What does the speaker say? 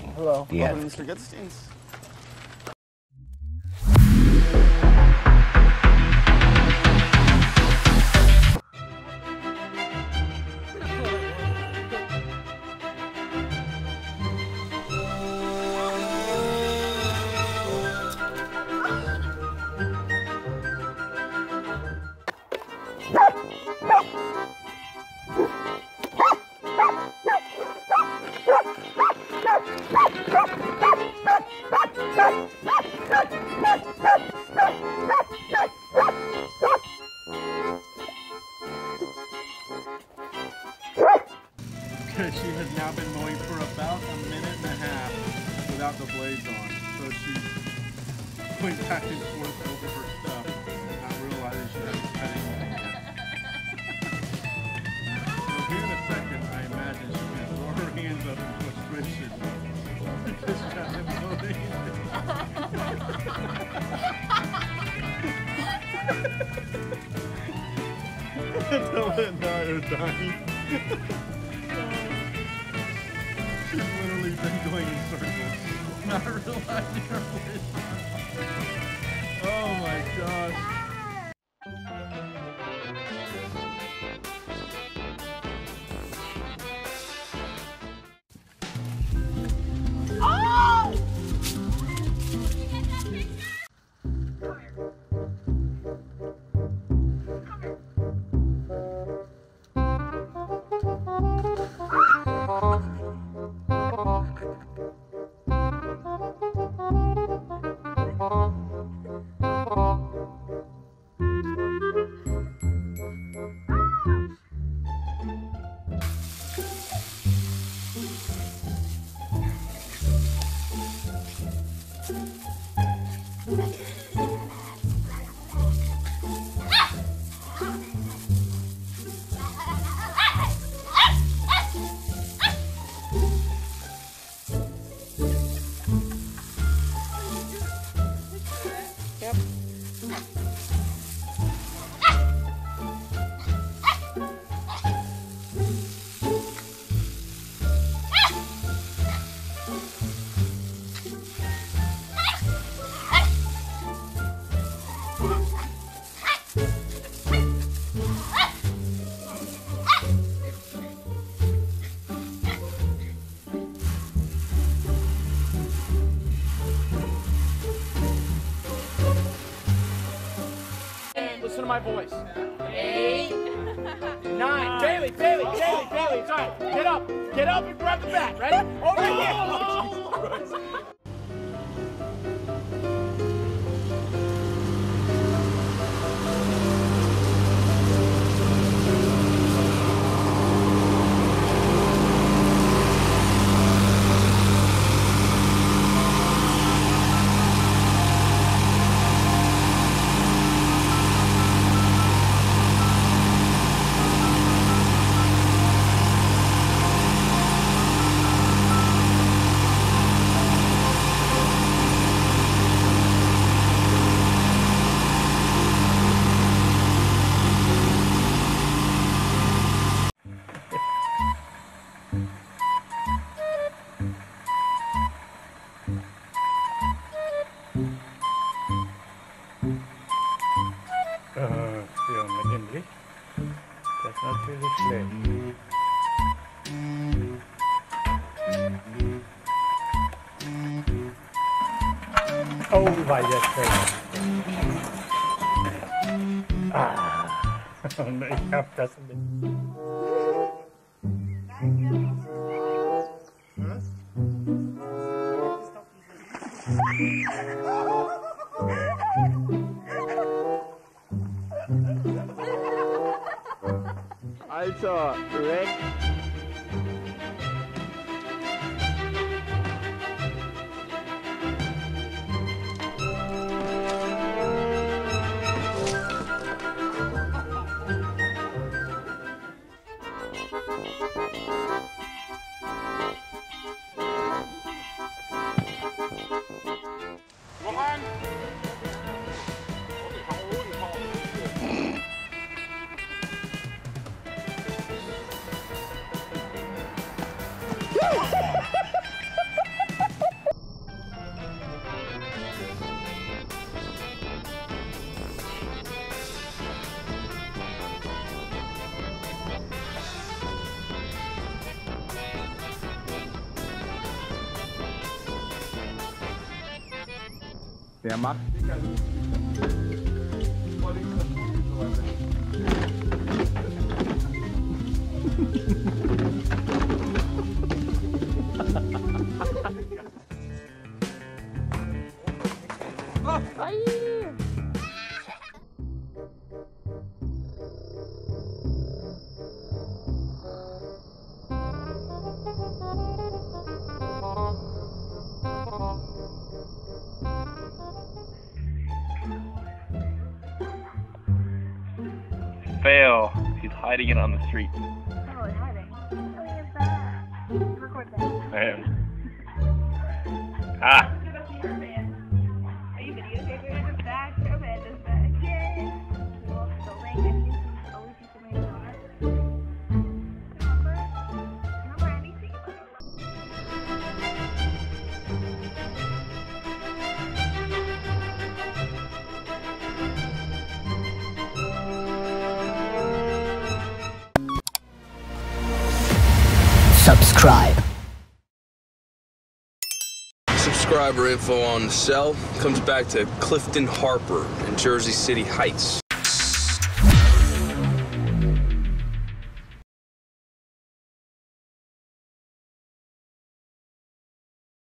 Hello. Yeah. Welcome to Mr. Goodstein's. Okay, she has now been mowing for about a minute and a half without the blades on. So she's going back and forth over her stuff, not realizing she hasn't cut so here in a second, I imagine she's going to throw her hands up in frustration because she hasn't mowed anything. I are dying. She's literally been going in circles, not realizing her place. Oh my gosh. Listen my voice. Eight. Nine. Bailey, Bailey, Bailey, Bailey. It's all right. Get up. Get up and grab the bat. Ready? Over here. Oh, That's not really clear. Oh, why that's clear. Ah, no, ich hab das Tem a marca. Aí! Hiding it on the street. Oh, hiding. It's. Record that. Man. Ah. Subscribe. Subscriber info on the cell comes back to Clifton Harper in Jersey City Heights.